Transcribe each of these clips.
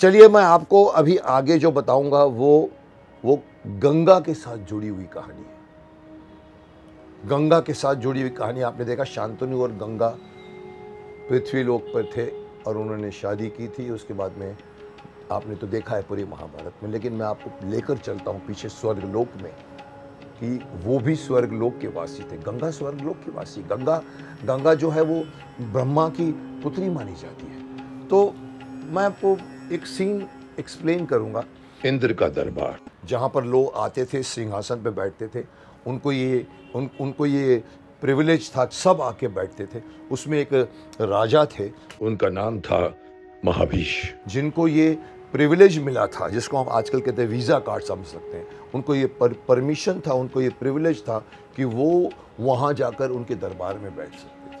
चलिए मैं आपको अभी आगे जो बताऊँगा, वो वो गंगा के साथ जुड़ी हुई कहानी है। गंगा के साथ जुड़ी हुई कहानी आपने देखा, शांतनु और गंगा पृथ्वी लोक पर थे और उन्होंने शादी की थी। उसके बाद में आपने तो देखा है पूरी महाभारत में, लेकिन मैं आपको लेकर चलता हूँ पीछे स्वर्ग लोक में कि वो भी स्वर्ग लोक के वासी थे। गंगा स्वर्ग लोक के वासी, गंगा गंगा जो है वो ब्रह्मा की पुत्री मानी जाती है। तो मैं आपको एक सीन एक्सप्लेन करूँगा। इंद्र का दरबार। जहाँ पर लोग आते थे सिंहासन पे बैठते थे उनको ये उन उनको ये प्रिविलेज था सब आके बैठते थे। उसमें एक राजा थे। उनका नाम था महाभीष। जिनको ये प्रिविलेज मिला था जिसको हम आजकल कहते हैं वीज़ा कार्ड समझ सकते हैं। उनको ये पर, परमिशन था उनको ये प्रिविलेज था कि वो वहाँ जाकर उनके दरबार में बैठ सकते थे।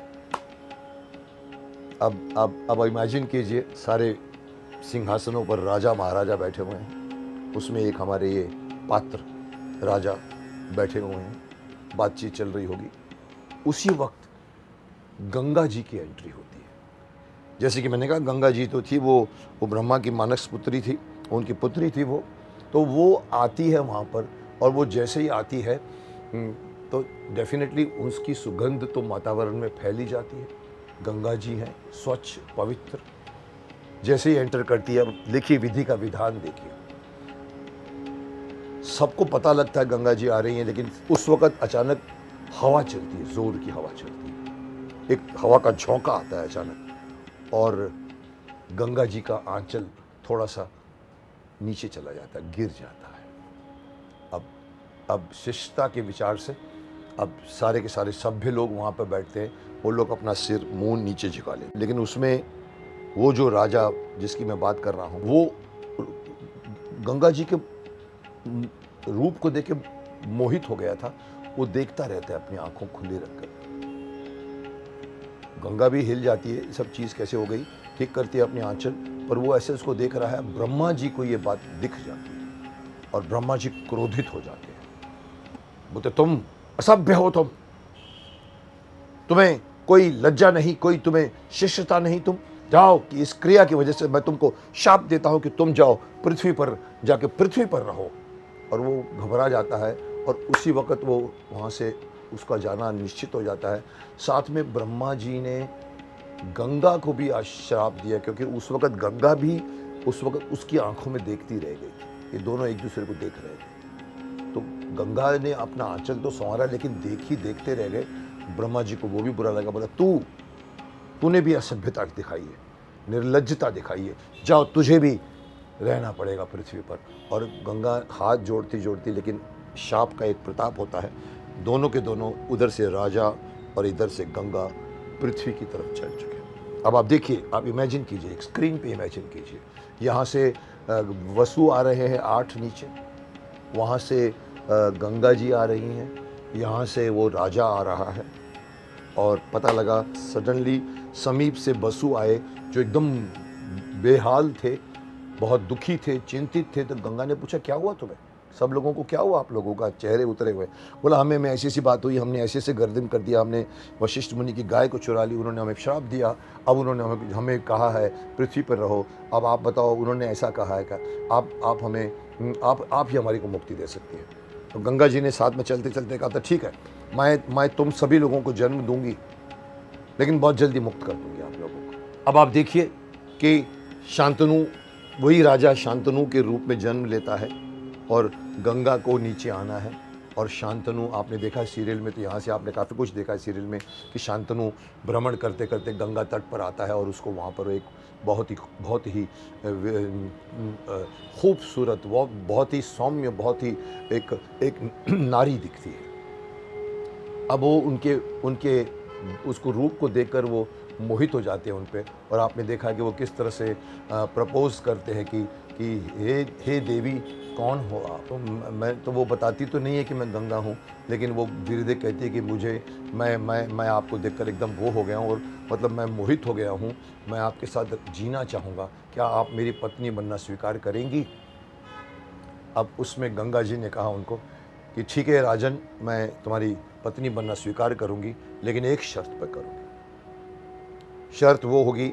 अब अब अब इमेजिन कीजिए सारे सिंहासनों पर राजा महाराजा बैठे हुए हैं। उसमें एक हमारे ये पात्र राजा बैठे हुए हैं। बातचीत चल रही होगी। उसी वक्त गंगा जी की एंट्री होती है। जैसे कि मैंने कहा गंगा जी तो थी वो वो ब्रह्मा की मानस पुत्री थी उनकी पुत्री थी वो। तो वो आती है वहाँ पर और वो जैसे ही आती है हम्म, तो डेफिनेटली उसकी सुगंध तो वातावरण में फैली जाती है। गंगा जी हैं स्वच्छ पवित्र। जैसे ही एंटर करती है अब लिखिए विधि का विधान देखिए। सबको पता लगता है गंगा जी आ रही हैं, लेकिन उस वक्त अचानक हवा चलती है, ज़ोर की हवा चलती है। एक हवा का झोंका आता है अचानक, और गंगा जी का आंचल थोड़ा सा नीचे चला जाता है, गिर जाता है। अब अब शिष्टता के विचार से, अब सारे के सारे सभ्य लोग वहाँ पर बैठते हैं, वो लोग अपना सिर, मुँह नीचे झुका ले लेकिन उसमें वो जो राजा जिसकी मैं बात कर रहा हूँ, वो गंगा जी के रूप को देख के मोहित हो गया था। वो देखता रहता है, अपनी आँखों खुली रखकर। गंगा भी हिल जाती है, सब चीज़ कैसे हो गई, ठीक करती है अपने आंचल, पर वो ऐसे उसको देख रहा है, ब्रह्मा जी को ये बात दिख जाती है, और ब्रह्मा जी क्रोधित हो जाते हैं। बोलते, तुम असभ्य हो तुम। तुम्हें कोई लज्जा नहीं, कोई तुम्हें शिष्यता नहीं, तुम जाओ कि इस क्रिया की वजह से मैं तुमको शाप देता हूँ कि तुम जाओ, पृथ्वी पर जाके पृथ्वी पर रहो। और वो घबरा जाता है और उसी वक्त वो वहाँ से उसका जाना निश्चित हो जाता है। साथ में ब्रह्मा जी ने गंगा को भी श्राप दिया, क्योंकि उस वक्त गंगा भी उस वक्त उसकी आँखों में देखती रह गई ये दोनों एक दूसरे को देख रहे थे। तो गंगा ने अपना आंचल तो संवारा, लेकिन देख ही देखते रह गए। ब्रह्मा जी को वो भी बुरा लगा, बोला, तू तूने भी असभ्यता दिखाई है निर्लजता दिखाई है। जाओ, तुझे भी रहना पड़ेगा पृथ्वी पर। और गंगा हाथ जोड़ती जोड़ती, लेकिन शाप का एक प्रताप होता है, दोनों के दोनों उधर से राजा और इधर से गंगा पृथ्वी की तरफ़ चल चुके अब आप देखिए, आप इमेजिन कीजिए, एक स्क्रीन पे इमेजिन कीजिए। यहाँ से वसु आ रहे हैं आठ नीचे। वहाँ से गंगा जी आ रही हैं। यहाँ से वो राजा आ रहा है। और पता लगा सडनली समीप से बसु आए, जो एकदम बेहाल थे, बहुत दुखी थे, चिंतित थे तो गंगा ने पूछा, क्या हुआ तुम्हें? सब लोगों को क्या हुआ आप लोगों का? चेहरे उतरे हुए। बोला, हमें मैं ऐसी ऐसी बात हुई, हमने ऐसे ऐसे गर्दन कर दिया, हमने वशिष्ठ मुनि की गाय को चुरा ली, उन्होंने हमें श्राप दिया, अब उन्होंने हमें हमें कहा है, पृथ्वी पर रहो, अब आप बताओ, उन्होंने ऐसा कहा है क्या? आप आप हमें आप आप ही हमारी को मुक्ति दे सकती है। तो गंगा जी ने साथ में चलते चलते कहा था ठीक है, मैं मैं तुम सभी लोगों को जन्म दूँगी लेकिन बहुत जल्दी मुक्त कर दूँगी आप लोगों को। अब आप देखिए कि शांतनु, वही राजा शांतनु के रूप में जन्म लेता है और गंगा को नीचे आना है। और शांतनु, आपने देखा सीरियल में तो यहाँ से आपने काफ़ी कुछ देखा है सीरियल में कि शांतनु भ्रमण करते करते गंगा तट पर आता है और उसको वहाँ पर एक बहुत ही बहुत ही खूबसूरत वो बहुत ही सौम्य, बहुत ही एक एक नारी दिखती है। अब वो उनके उनके उसको रूप को देखकर वो मोहित हो जाते हैं उन पर और आपने देखा कि वो किस तरह से प्रपोज करते हैं कि कि हे हे देवी, कौन हो आप? तो मैं तो वो बताती तो नहीं है कि मैं गंगा हूँ, लेकिन वो धीरे धीरे कहती है कि मुझे, मैं मैं मैं आपको देखकर एकदम वो हो गया हूँ और मतलब मैं मोहित हो गया हूँ। मैं आपके साथ जीना चाहूँगा। क्या आप मेरी पत्नी बनना स्वीकार करेंगी? अब उसमें गंगा जी ने कहा उनको कि ठीक है राजन, मैं तुम्हारी पत्नी बनना स्वीकार करूँगी, लेकिन एक शर्त पर करूँगी। शर्त वो होगी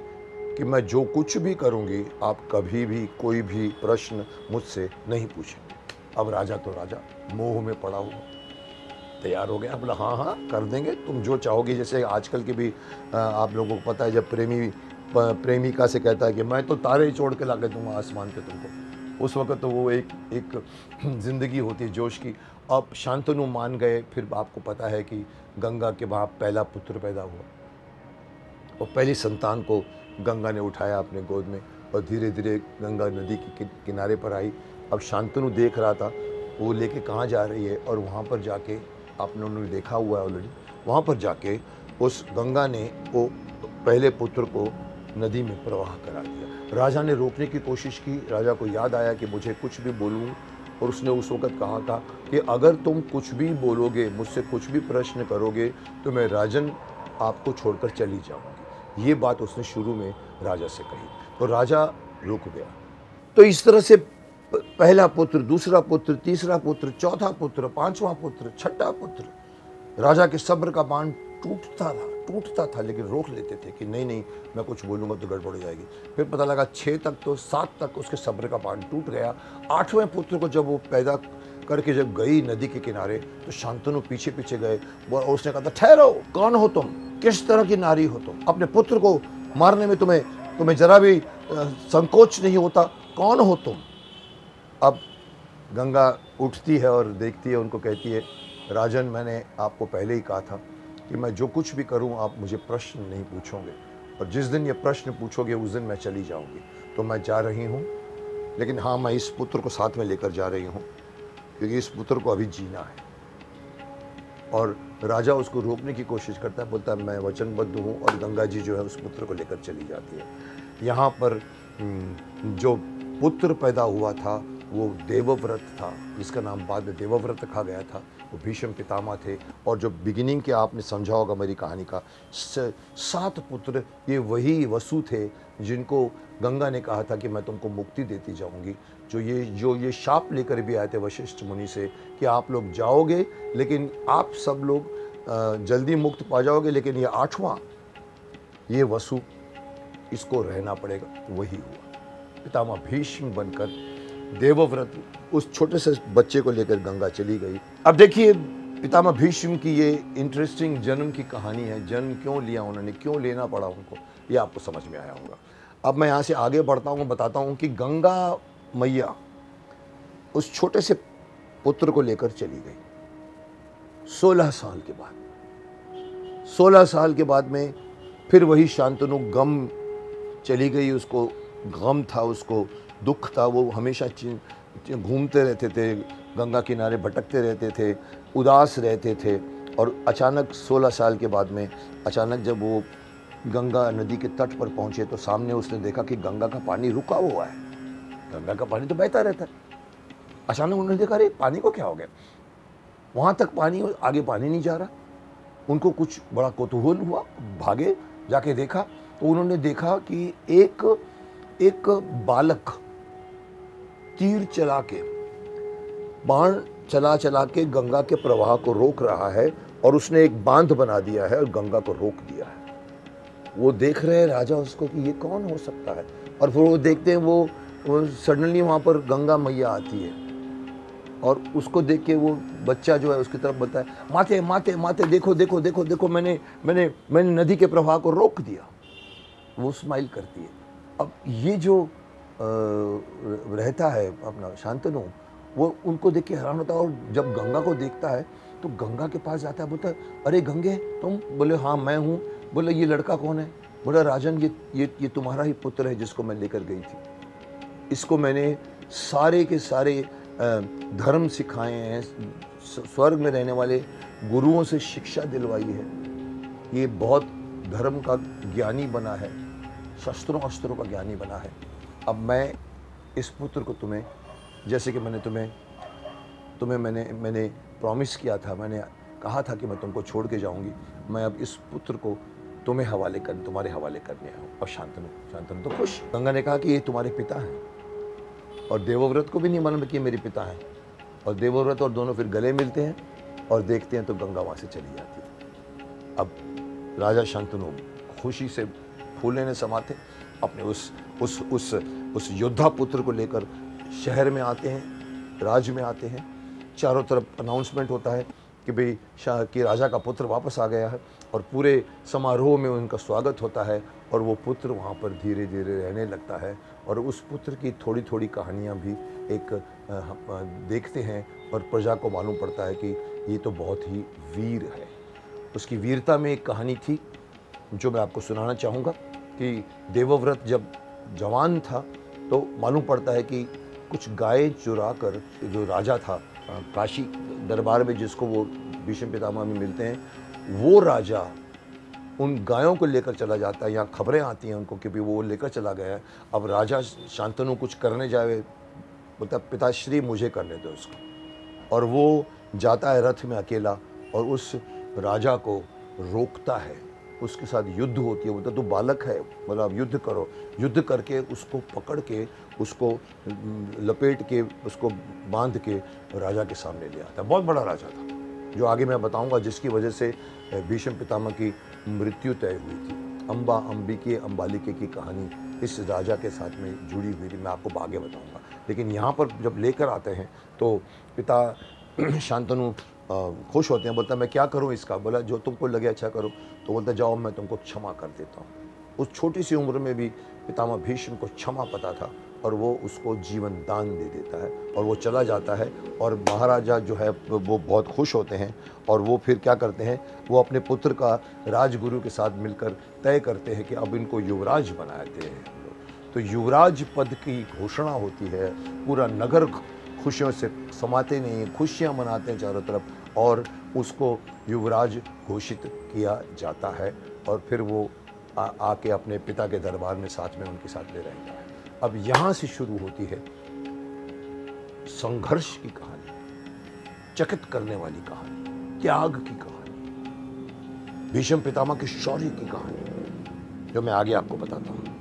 कि मैं जो कुछ भी करूँगी, आप कभी भी कोई भी प्रश्न मुझसे नहीं पूछेंगे। अब राजा तो राजा, मोह में पड़ा हुआ। तैयार हो गया बोला हाँ हाँ कर देंगे, तुम जो चाहोगे। जैसे आजकल के भी आप लोगों को पता है, जब प्रेमी प्रेमिका से कहता है कि, मैं तो तारे छोड़ के ला के दूँगा आसमान पे तुमको। उस वक्त तो वो एक एक ज़िंदगी होती है जोश की। अब शांतनु मान गए, फिर आपको पता है कि गंगा के वहाँ पहला पुत्र पैदा हुआ। और पहली संतान को गंगा ने उठाया अपने गोद में और धीरे धीरे गंगा नदी के किनारे पर आई। अब शांतनु देख रहा था, वो लेके कहाँ जा रही है? और वहाँ पर जाके आपने, उन्होंने देखा हुआ है ऑलरेडी वहाँ पर जाके उस गंगा ने वो पहले पुत्र को नदी में प्रवाह करा दिया। राजा ने रोकने की कोशिश की। राजा को याद आया कि मुझे कुछ भी बोलूँ और उसने उस वक्त कहा था कि अगर तुम कुछ भी बोलोगे, मुझसे कुछ भी प्रश्न करोगे तो मैं राजन आपको छोड़कर चली जाऊँगी। ये बात उसने शुरू में राजा से कही तो राजा रुक गया। तो इस तरह से पहला पुत्र, दूसरा पुत्र, तीसरा पुत्र, चौथा पुत्र, पांचवा पुत्र, छठा पुत्र, राजा के सब्र का बाण टूटता था टूटता था, लेकिन रोक लेते थे कि नहीं नहीं, मैं कुछ बोलूँगा तो गड़बड़ हो जाएगी। फिर पता लगा छः तक तो सात तक उसके सब्र का बाण टूट गया। आठवें पुत्र को जब वो पैदा करके जब गई नदी के किनारे तो शांतनु पीछे पीछे गए और उसने कहा था ठहरो, कौन हो तुम? किस तरह की नारी हो तुम? अपने पुत्र को मारने में तुम्हें तुम्हें जरा भी संकोच नहीं होता? कौन हो तुम? अब गंगा उठती है और देखती है, उनको कहती है, राजन, मैंने आपको पहले ही कहा था कि मैं जो कुछ भी करूँ आप मुझे प्रश्न नहीं पूछोगे। और जिस दिन ये प्रश्न पूछोगे उस दिन मैं चली जाऊँगी। तो मैं जा रही हूँ लेकिन हाँ मैं इस पुत्र को साथ में लेकर जा रही हूँ क्योंकि इस पुत्र को अभी जीना है। और राजा उसको रोकने की कोशिश करता है बोलता है मैं वचनबद्ध हूँ और गंगा जी जो है उस पुत्र को लेकर चली जाती है। यहाँ पर हम्म, जो पुत्र पैदा हुआ था वो देवव्रत था जिसका नाम बाद में देवव्रत रखा गया था। वो भीष्म पितामह थे। और जो बिगिनिंग के आपने समझा होगा मेरी कहानी का सात पुत्र ये वही वसु थे जिनको गंगा ने कहा था कि मैं तुमको मुक्ति देती जाऊँगी। जो ये जो ये शाप लेकर भी आए थे वशिष्ठ मुनि से कि आप लोग जाओगे, लेकिन आप सब लोग जल्दी मुक्त पा जाओगे, लेकिन ये आठवां, ये वसु, इसको रहना पड़ेगा। वही हुआ। पितामह भीष्म बनकर देवव्रत उस छोटे से बच्चे को लेकर गंगा चली गई। अब देखिए, पितामह भीष्म की ये इंटरेस्टिंग जन्म की कहानी है, जन्म क्यों लिया उन्होंने, क्यों लेना पड़ा उनको, ये आपको समझ में आया होगा। अब मैं यहाँ से आगे बढ़ता हूँ, बताता हूँ कि गंगा मैया उस छोटे से पुत्र को लेकर चली गई। सोलह साल के बाद, सोलह साल के बाद में फिर वही शांतनु गम चली गई, उसको गम था, उसको दुख था, वो हमेशा घूमते रहते थे, गंगा किनारे भटकते रहते थे, उदास रहते थे और अचानक 16 साल के बाद में, अचानक जब वो गंगा नदी के तट पर पहुँचे तो सामने उसने देखा कि गंगा का पानी रुका हुआ है। गंगा का पानी तो बहता रहता है। अचानक उन्होंने देखा, अरे, पानी को क्या हो गया? वहाँ तक पानी, आगे पानी नहीं जा रहा। उनको कुछ बड़ा कौतूहल हुआ, भागे, जाके देखा। तो उन्होंने देखा कि एक एक बालक तीर चला के बाण चला चला के गंगा के प्रवाह को रोक रहा है और उसने एक बाँध बना दिया है और गंगा को रोक दिया है। वो देख रहे हैं राजा उसको कि ये कौन हो सकता है? और फिर वो देखते हैं वो, सडनली वहाँ पर गंगा मैया आती है। और उसको देख के वो बच्चा जो है उसकी तरफ़ बोलता है माते माते माते देखो देखो देखो देखो मैंने मैंने मैंने नदी के प्रवाह को रोक दिया। वो स्माइल करती है। अब ये जो रहता है अपना शांतनु वो उनको देख के हैरान होता है और जब गंगा को देखता है तो गंगा के पास जाता है, बोलता है, अरे गंगे, तुम? बोले हाँ मैं हूँ। बोले, ये लड़का कौन है? बोला, राजन, ये ये ये तुम्हारा ही पुत्र है जिसको मैं लेकर गई थी। इसको मैंने सारे के सारे धर्म सिखाए हैं स्वर्ग में रहने वाले गुरुओं से शिक्षा दिलवाई है। ये बहुत धर्म का ज्ञानी बना है शस्त्रों अस्त्रों का ज्ञानी बना है। अब मैं इस पुत्र को तुम्हें, जैसे कि मैंने तुम्हें तुम्हें मैंने मैंने प्रॉमिस किया था, मैंने कहा था कि मैं तुमको छोड़ के जाऊँगी। मैं अब इस पुत्र को तुम्हें हवाले कर, तुम्हारे हवाले करने आया हूँ। और शांतनु शांतनु तो खुश। गंगा ने कहा कि ये तुम्हारे पिता हैं। और देवव्रत को भी नहीं मालूम कि मेरे पिता हैं। और देवव्रत और दोनों फिर गले मिलते हैं और देखते हैं तो गंगा वहाँ से चली जाती है। अब राजा शांतनु खुशी से फूल लेने समाते अपने उस उस उस उस योद्धा पुत्र को लेकर शहर में आते हैं, राज्य में आते हैं। चारों तरफ़ अनाउंसमेंट होता है कि भाई शाह कि राजा का पुत्र वापस आ गया है और पूरे समारोह में उनका स्वागत होता है और वो पुत्र वहाँ पर धीरे धीरे रहने लगता है और उस पुत्र की थोड़ी थोड़ी कहानियाँ भी एक देखते हैं और प्रजा को मालूम पड़ता है कि ये तो बहुत ही वीर है। उसकी वीरता में एक कहानी थी, जो मैं आपको सुनाना चाहूँगा। कि देवव्रत जब जवान था तो मालूम पड़ता है कि कुछ गाय चुरा कर जो राजा था काशी दरबार में जिसको वो भीष्म पितामह में मिलते हैं, वो राजा उन गायों को लेकर चला जाता है यहाँ खबरें आती हैं उनको कि भी वो लेकर चला गया है। अब राजा शांतनु कुछ करने जाए बोलता पिताश्री मुझे करने दो उसको। और वो जाता है रथ में अकेला और उस राजा को रोकता है। उसके साथ युद्ध होती है बोलता तो बालक है मतलब युद्ध करो। युद्ध करके उसको पकड़ के, उसको लपेट के, उसको बाँध के राजा के सामने ले आता बहुत बड़ा राजा था, जो आगे मैं बताऊँगा जिसकी वजह से भीष्म पितामह की मृत्यु तय हुई थी। अम्बा अम्बिके अम्बालिके की कहानी इस राजा के साथ में जुड़ी हुई थी, मैं आपको आगे बताऊँगा। लेकिन यहाँ पर जब लेकर आते हैं तो पिता शांतनु खुश होते हैं, बोलता मैं क्या करूँ इसका? बोला, जो तुमको लगे अच्छा करो। तो बोलता जाओ, मैं तुमको क्षमा कर देता हूँ। उस छोटी सी उम्र में भी पितामह भीष्म को क्षमा पता था और वो उसको जीवन दान दे देता है और वो चला जाता है और महाराजा जो है, वो बहुत खुश होते हैं और वो फिर क्या करते हैं, वो अपने पुत्र का राजगुरु के साथ मिलकर तय करते हैं कि अब इनको युवराज बनाते हैं। तो युवराज पद की घोषणा होती है पूरा नगर खुशियों से समाते नहीं हैं, खुशियाँ मनाते हैं चारों तरफ़, और उसको युवराज घोषित किया जाता है, और फिर वो आके अपने पिता के दरबार में साथ में उनके साथ ले रहता है। अब यहाँ से शुरू होती है संघर्ष की कहानी, चकित करने वाली कहानी, त्याग की कहानी, भीष्म पितामह के शौर्य की कहानी, जो मैं आगे आपको बताता हूँ।